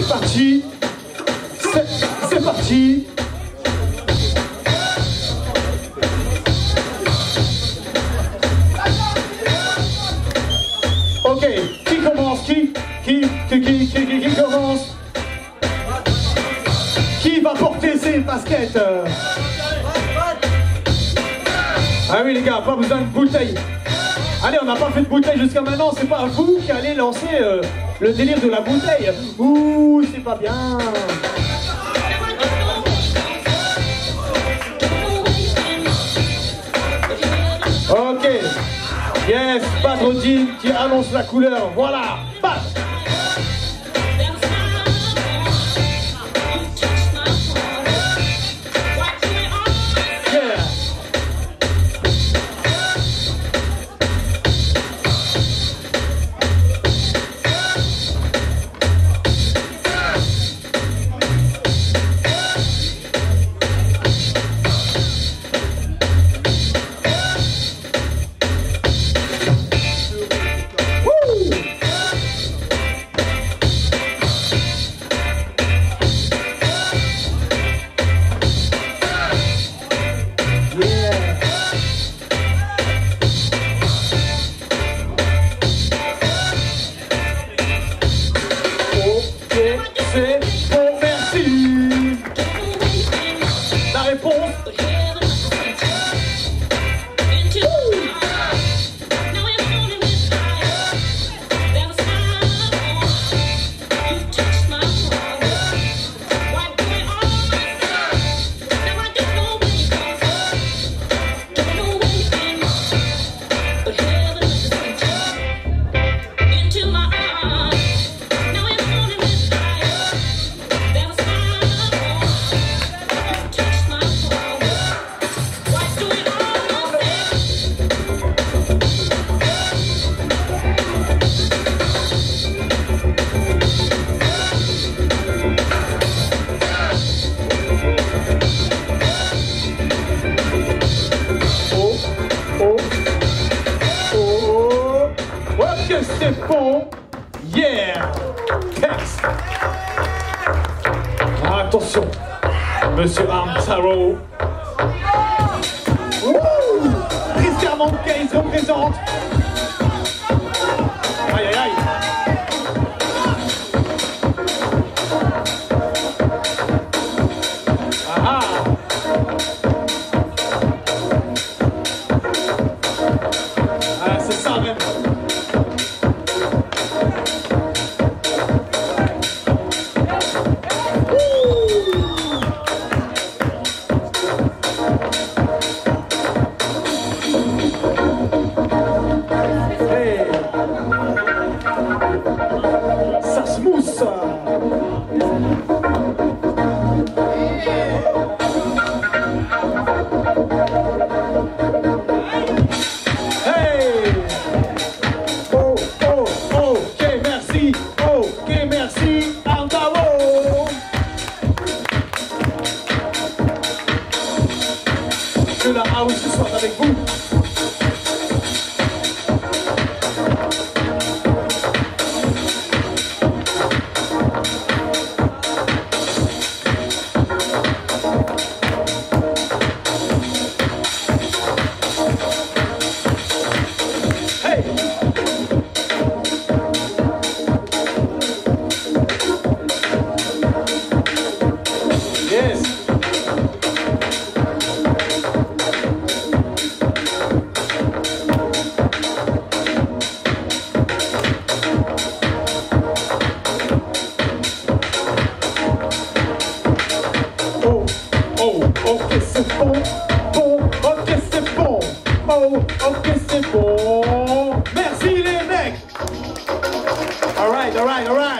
C'est parti. C'est parti. Ok, qui commence? Qui Qui Qui Qui Qui, qui, qui commence? Qui va porter ses baskets? Ah oui les gars, pas besoin de bouteille. Allez, on n'a pas fait de bouteille jusqu'à maintenant, c'est pas vous qui allez lancer euh, le délire de la bouteille. Ouh, c'est pas bien. Ok. Yes, Badrodine qui annonce la couleur. Voilà. Bon. Yeah. Texte. Attention, Monsieur Armtaro. Christian se représente. Se Merci les mecs. All right, all right, all right.